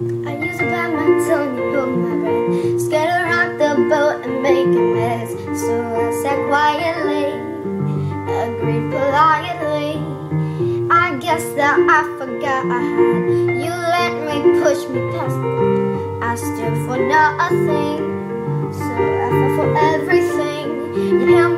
I use a bad mental and you hold my breath. Scared to rock the boat and make a mess. So I said quietly, agreed politely. I guess that I forgot I had. You let me push me past it. I stood for nothing. So I fell for everything. You held